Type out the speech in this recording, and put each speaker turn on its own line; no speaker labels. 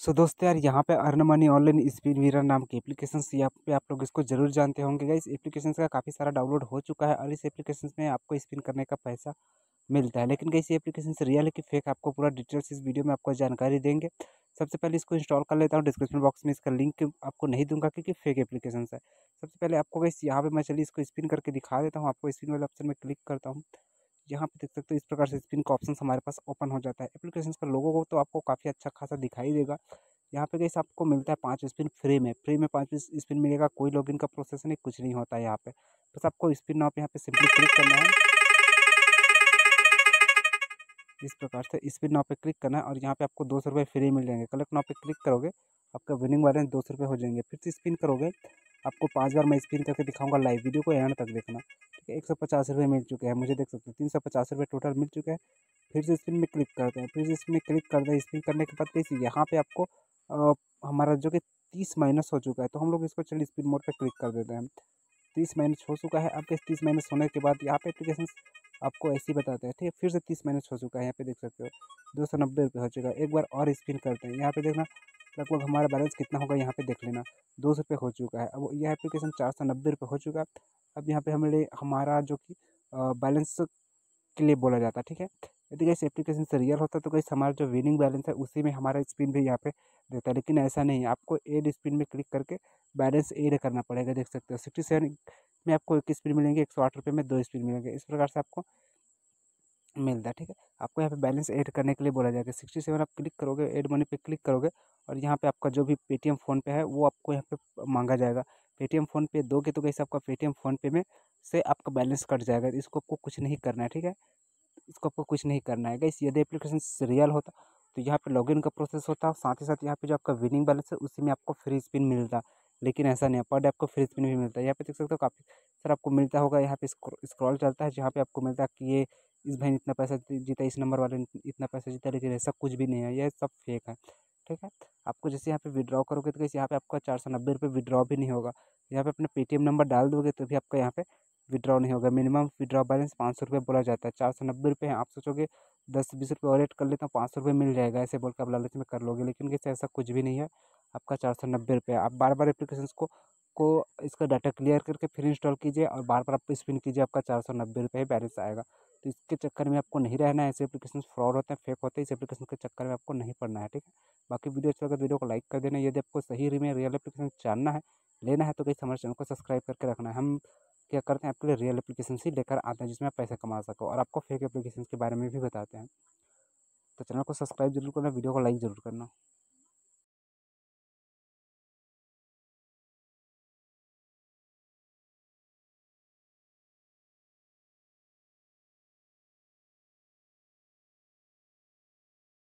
सो so, दोस्तों यार यहाँ पे earn money online spin winner नाम की एप्लीकेशन यहाँ पे आप लोग इसको ज़रूर जानते होंगे इस एप्लीकेशन का काफ़ी सारा डाउनलोड हो चुका है और इस एप्लीकेशन में आपको स्पिन करने का पैसा मिलता है। लेकिन कैसे एप्लीकेशन से रियल है कि फेक आपको पूरा डिटेल्स इस वीडियो में आपको जानकारी देंगे। सबसे पहले इसको इंस्टॉल कर लेता हूँ। डिस्क्रिप्शन बॉक्स में इसका लिंक आपको नहीं दूँगा क्योंकि फेक एप्लीकेशन है। सबसे पहले आपको कैसे यहाँ पे मैं चलिए इसको स्पिन करके दिखा देता हूँ। आपको स्पिन वाले ऑप्शन में क्लिक करता हूँ। यहाँ पे देख सकते हो इस प्रकार से स्पिन का ऑप्शन हमारे पास ओपन हो जाता है। एप्लीकेशन का लोगों को तो आपको काफ़ी अच्छा खासा दिखाई देगा। यहाँ पे कैसे आपको मिलता है पाँच स्पिन फ्री में। फ्री में पाँच स्पिन मिलेगा, कोई लॉगिन का प्रोसेस नहीं, कुछ नहीं होता है यहाँ पे। बस आपको स्पिन नाव पे यहाँ पे सिंपली क्लिक करना है। इस प्रकार से स्पिन नाव पे क्लिक करना है और यहाँ पे आपको दो सौ रुपये फ्री मिल जाएँगे। कलेक्ट नाव पे क्लिक करोगे, आपका विनिंग वाले दो सौ रुपये हो जाएँगे। फिर से स्पिन करोगे आपको पाँच बार मैं स्क्रीन करके दिखाऊँगा लाइव वीडियो को एंड तक देखना। ठीक है? एक सौ पचास रुपये मिल चुके हैं, मुझे देख सकते हैं। तीन सौ पचास रुपये टोटल मिल चुके हैं। फिर से स्क्रीन में क्लिक करते हैं। फिर से इसमें क्लिक करते हैं। स्क्रीन करने के बाद कैसे यहाँ पर आपको हमारा जो कि तीस माइनस हो चुका है तो हम लोग इसको चलिए स्पीड मोड पर क्लिक कर देते हैं। तीस माइनस हो चुका है। आपके तीस माइनस होने के बाद यहाँ पे एप्लीकेशन आपको ऐसे ही बताते हैं। ठीक है, फिर से तीस माइनस हो चुका है। यहाँ पे देख सकते हो, दो सौ नब्बे रुपये हो चुका है। एक बार और स्पिन करते हैं। यहाँ पे देखना, लगभग हमारा बैलेंस कितना होगा यहाँ पे देख लेना। दो सौ रुपये हो चुका है। अब यह एप्लीकेशन चार सौ नब्बे रुपये हो चुका। है अब यहाँ पे हमारे, हमारा जो कि बैलेंस के लिए बोला जाता है। ठीक है, यदि कैसे एप्लीकेशन से रियल होता तो कैसे हमारा जो विनिंग बैलेंस है, उसी में हमारा स्पिन भी यहाँ पे देता है, लेकिन ऐसा नहीं है। आपको एड स्पिन में क्लिक करके बैलेंस एड करना पड़ेगा, देख सकते हो। सिक्सटी सेवन में आपको एक स्पिन मिलेंगे, एक सौ आठ रुपये में दो स्पिन मिलेंगे। इस प्रकार से आपको मिलता है, ठीक है? आपको यहाँ पे बैलेंस ऐड करने के लिए बोला जाएगा। सिक्सटी सेवन आप क्लिक करोगे एड मनी पे क्लिक करोगे और यहाँ पे आपका जो भी पेटीएम फ़ोन पे है, वो आपको यहाँ पे मांगा जाएगा। पेटीएम फ़ोन पे दोगे तो कैसे आपका पेटीएम फ़ोन पे में से आपका बैलेंस कट जाएगा। इसको आपको कुछ नहीं करना है, ठीक है? इसको आपको कुछ नहीं करना है गैस यदि एप्लीकेशन रियल होता तो यहाँ पे लॉगिन का प्रोसेस होता है साथ ही साथ यहाँ पे जो आपका विनिंग बैलेंस है, उसी में आपको फ्री स्पिन मिलता लेकिन ऐसा नहीं है पर डे आपको फ्री स्पिन भी मिलता है। यहाँ पे देख सकते हो काफ़ी सर आपको मिलता होगा। यहाँ पे स्क्रॉल चलता है जहाँ पे आपको मिलता है कि ये इस भाई ने इतना पैसा जीता, इस नंबर वाले इतना पैसा जीता, लेकिन ऐसा कुछ भी नहीं है। ये सब फेक है, ठीक है? आपको जैसे यहाँ पे विड्रॉ करोगे तो कैसे, यहाँ पे आपका चार सौ नब्बे रुपये विड्रॉ भी नहीं होगा। यहाँ पे अपना पेटीएम नंबर डाल दोगे तो भी आपका यहाँ पे विड्रॉ नहीं होगा। मिनिमम विड्रॉ बैलेंस पाँच सौ रुपये बोला जाता है। चार सौ नब्बे रुपये आप सोचोगे दस, बीस रुपये और एड कर लेता हूँ, पाँच सौ रुपये मिल जाएगा। ऐसे बोल के आप लालच में कर लोगे। लेकिन कैसे ऐसा कुछ भी नहीं है। आपका चार सौ नब्बे रुपये आप बार बार एप्लीकेशन को को इसका डाटा क्लियर करके फिर इंस्टॉल कीजिए और बार बार आप स्पिन कीजिए, आपका चार सौ नब्बे रुपये बैलेंस आएगा। तो इसके चक्कर में आपको नहीं रहना है। ऐसे एप्लीकेशन फ्रॉड होते हैं फेक होते हैं, इस एप्लीकेशन के चक्कर में आपको नहीं पड़ना है, ठीक है? बाकी वीडियो अच्छा लगा वीडियो को लाइक कर देना। यदि आपको सही में रियल एप्लीकेशन जानना है, लेना है तो कैसे हमारे चैनल को सब्सक्राइब करके रखना है। हम क्या करते हैं, आपके लिए रियल एप्लीकेशन ही लेकर आते हैं, जिसमें आप पैसे कमा सको और आपको फेक एप्लीकेशन के बारे में भी बताते हैं। तो चैनल को सब्सक्राइब ज़रूर करना, वीडियो को लाइक ज़रूर करना।